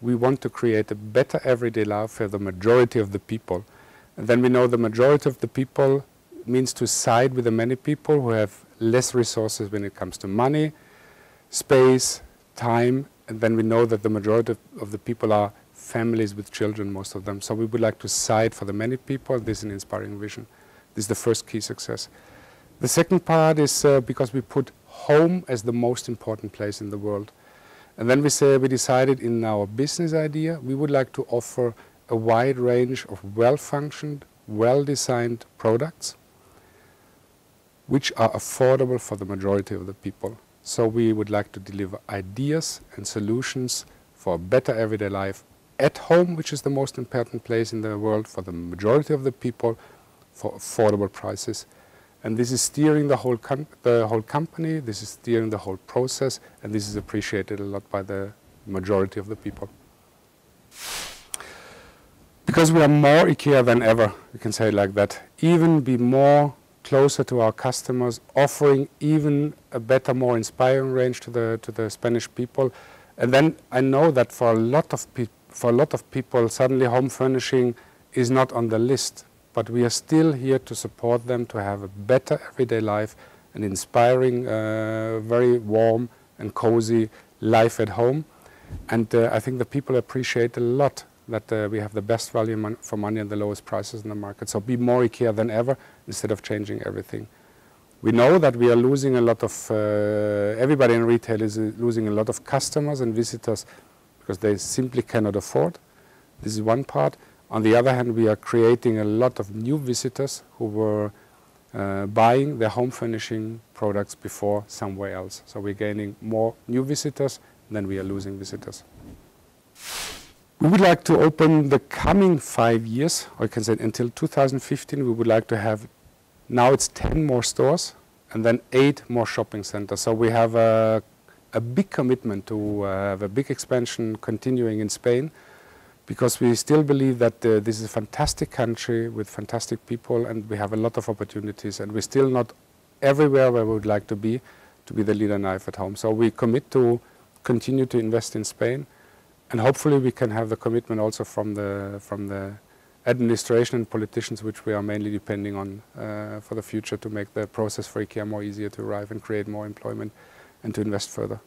we want to create a better everyday life for the majority of the people. And then we know the majority of the people means to side with the many people who have less resources when it comes to money, space, time, and then we know that the majority of, the people are families with children, most of them. So we would like to side for the many people. This is an inspiring vision. This is the first key success. The second part is uh, because we put home as the most important place in the world. And then we say we decided in our business idea we would like to offer a wide range of well-functioned, well-designed products which are affordable for the majority of the people. So we would like to deliver ideas and solutions for a better everyday life at home, which is the most important place in the world for the majority of the people, for affordable prices. And this is steering the whole, the whole company, this is steering the whole process, and this is appreciated a lot by the majority of the people. Because we are more IKEA than ever, we can say it like that. Even be more closer to our customers, offering even a better, more inspiring range to the, to the Spanish people. And then I know that for a lot of for a lot of people, suddenly home furnishing is not on the list. But we are still here to support them to have a better everyday life, an inspiring, uh, very warm and cozy life at home. And uh, I think the people appreciate a lot that uh, we have the best value mon for money and the lowest prices in the market. So be more IKEA than ever instead of changing everything. We know that we are losing a lot of, uh, everybody in retail is uh, losing a lot of customers and visitors because they simply cannot afford. This is one part. On the other hand, we are creating a lot of new visitors who were uh, buying their home furnishing products before somewhere else. So we're gaining more new visitors than we are losing visitors. We would like to open the coming five years, or I can say until 2015, we would like to have, now it's 10 more stores and then eight more shopping centers. So we have a a big commitment to uh, have a big expansion continuing in Spain because we still believe that uh, this is a fantastic country with fantastic people and we have a lot of opportunities and we're still not everywhere where we would like to be to be the leader knife at home. So we commit to continue to invest in Spain and hopefully we can have the commitment also from the, from the administration and politicians which we are mainly depending on uh, for the future to make the process for IKEA more easier to arrive and create more employment and to invest further.